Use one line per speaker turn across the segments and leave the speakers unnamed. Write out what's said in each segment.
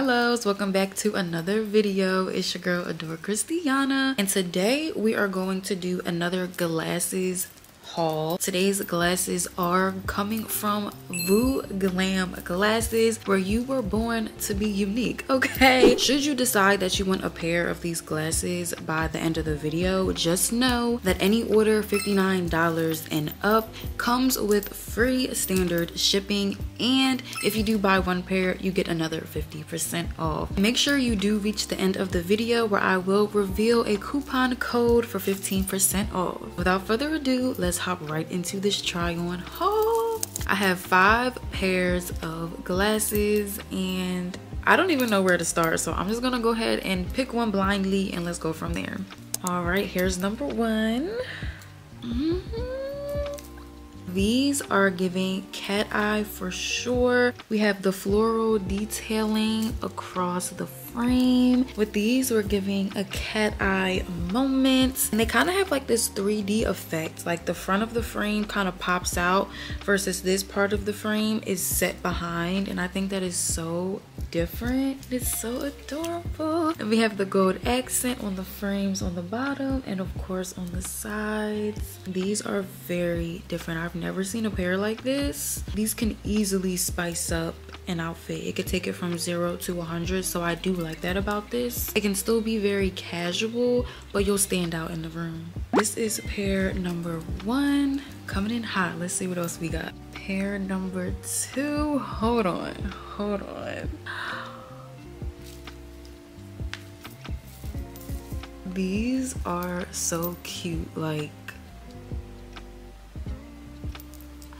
loves welcome back to another video. It's your girl Adore Kristiana. And today we are going to do another glasses haul. Today's glasses are coming from Vooglam Glasses where you were born to be unique, okay? Should you decide that you want a pair of these glasses by the end of the video, just know that any order $59 and up comes with free standard shipping and if you do buy one pair, you get another 50% off. Make sure you do reach the end of the video where I will reveal a coupon code for 15% off. Without further ado, let's hop right into this try on haul. I have five pairs of glasses and I don't even know where to start. So I'm just gonna go ahead and pick one blindly and let's go from there. All right, here's number one. Mm -hmm. These are giving cat eye for sure. We have the floral detailing across the frame. With these, we're giving a cat eye moment. And they kind of have like this 3D effect. Like the front of the frame kind of pops out versus this part of the frame is set behind. And I think that is so different. It's so adorable. And we have the gold accent on the frames on the bottom and of course on the sides. These are very different. I've never seen a pair like this. These can easily spice up an outfit. It could take it from zero to 100. So I do like that about this. It can still be very casual, but you'll stand out in the room. This is pair number one coming in hot. Let's see what else we got. Pair number two. Hold on, hold on. These are so cute. Like,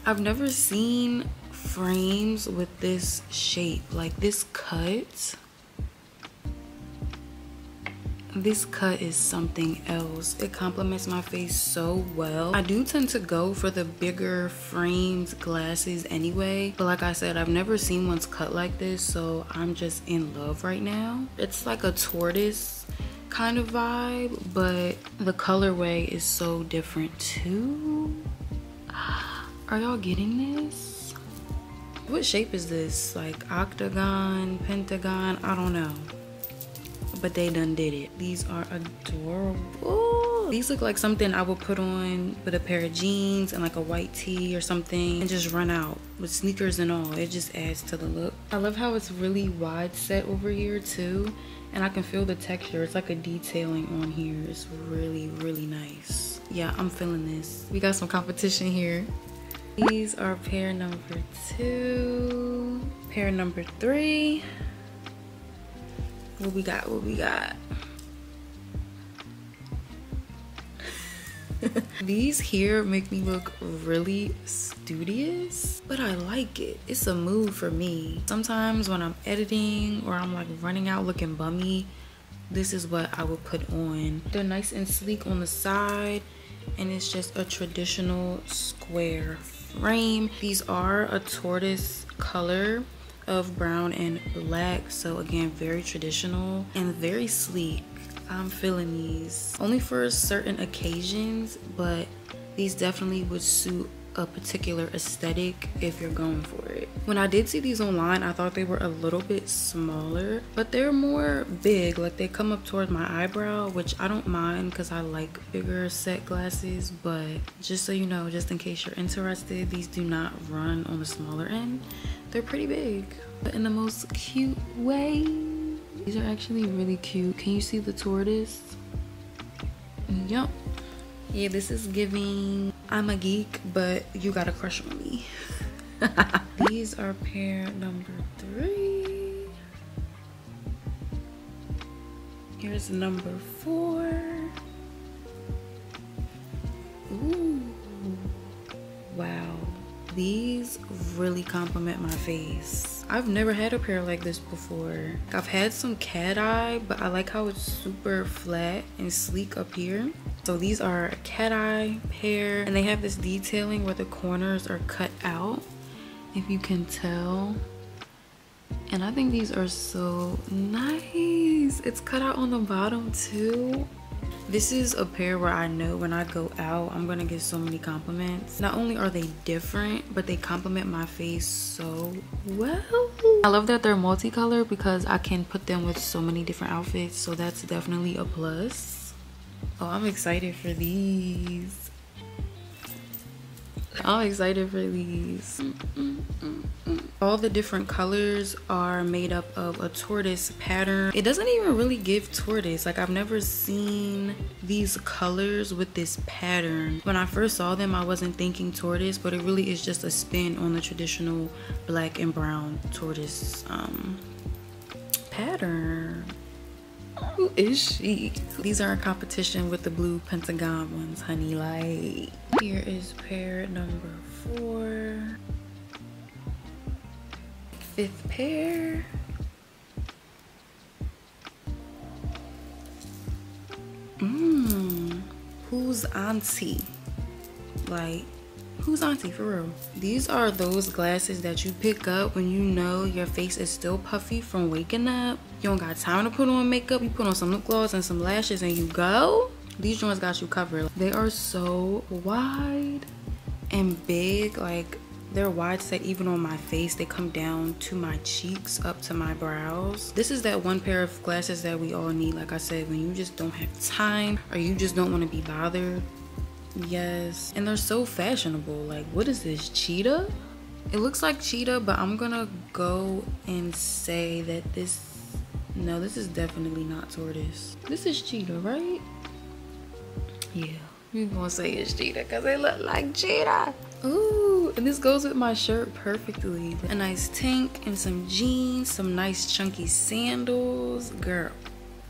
I've never seen frames with this shape. Like this cut this cut is something else. It complements my face so well. I do tend to go for the bigger frames glasses anyway. But like i said i've never seen ones cut like this so i'm just in love right now. It's like a tortoise kind of vibe but the colorway is so different too. Are y'all getting this what shape is this? Like octagon, pentagon? I don't know. But they done did it. These are adorable. These look like something I would put on with a pair of jeans and like a white tee or something and just run out with sneakers and all. It just adds to the look. I love how it's really wide set over here too. And I can feel the texture. It's like a detailing on here. It's really, really nice. Yeah, I'm feeling this. We got some competition here. These are pair number two. Pair number three. What we got? What we got? These here make me look really studious, but I like it. It's a move for me. Sometimes when I'm editing or I'm like running out looking bummy, this is what I would put on. They're nice and sleek on the side and it's just a traditional square frame. These are a tortoise color of brown and black. So again, very traditional and very sleek. I'm feeling these only for certain occasions, but these definitely would suit a particular aesthetic if you're going for it. When I did see these online, I thought they were a little bit smaller, but they're more big. Like they come up towards my eyebrow, which I don't mind because I like bigger set glasses. But just so you know, just in case you're interested, these do not run on the smaller end. They're pretty big, but in the most cute way. These are actually really cute. Can you see the tortoise? Yup. Yeah, this is giving I'm a geek, but you got a crush on me. These are pair number three. Here's number four. Ooh. Wow. These really complement my face. I've never had a pair like this before. I've had some cat eye, but I like how it's super flat and sleek up here. So these are a cat eye pair and they have this detailing where the corners are cut out, if you can tell. And I think these are so nice. It's cut out on the bottom too. This is a pair where I know when I go out, I'm gonna get so many compliments. Not only are they different, but they complement my face so well. I love that they're multicolored because I can put them with so many different outfits. So that's definitely a plus. Oh, I'm excited for these. I'm excited for these. All the different colors are made up of a tortoise pattern. It doesn't even really give tortoise. Like I've never seen these colors with this pattern. When I first saw them, I wasn't thinking tortoise, but it really is just a spin on the traditional black and brown tortoise um, pattern. Who is she? These are in competition with the blue pentagon ones, honey. Like, here is pair number four. Fifth pair. Mmm. Who's auntie? Like, who's auntie for real? These are those glasses that you pick up when you know your face is still puffy from waking up. You don't got time to put on makeup. You put on some lip gloss and some lashes and you go. These joints got you covered. They are so wide and big. Like they're wide set even on my face. They come down to my cheeks, up to my brows. This is that one pair of glasses that we all need. Like I said, when you just don't have time or you just don't want to be bothered Yes. And they're so fashionable. Like, what is this? Cheetah? It looks like cheetah, but I'm gonna go and say that this. No, this is definitely not tortoise. This is cheetah, right? Yeah. You're gonna say it's cheetah because they look like cheetah. Ooh, and this goes with my shirt perfectly. A nice tank and some jeans, some nice chunky sandals. Girl,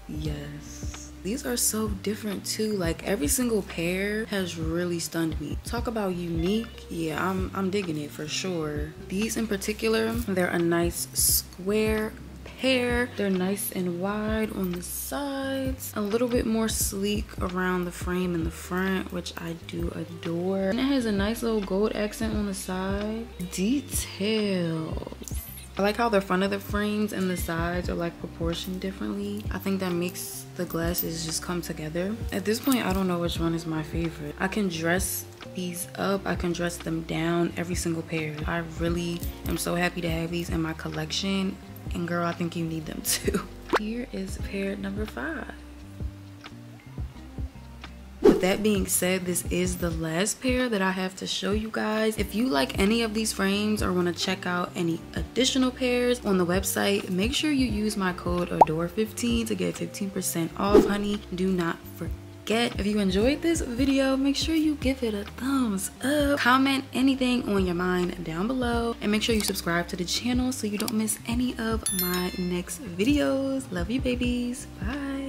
yes. These are so different too. Like every single pair has really stunned me. Talk about unique. Yeah, I'm, I'm digging it for sure. These in particular, they're a nice square pair. They're nice and wide on the sides. A little bit more sleek around the frame in the front, which I do adore. And it has a nice little gold accent on the side. Details. I like how the front of the frames and the sides are like proportioned differently. I think that makes the glasses just come together. At this point, I don't know which one is my favorite. I can dress these up, I can dress them down, every single pair. I really am so happy to have these in my collection. And girl, I think you need them too. Here is pair number five that being said this is the last pair that i have to show you guys. If you like any of these frames or want to check out any additional pairs on the website make sure you use my code adore15 to get 15 percent off honey. Do not forget. If you enjoyed this video make sure you give it a thumbs up. Comment anything on your mind down below and make sure you subscribe to the channel so you don't miss any of my next videos. Love you babies. Bye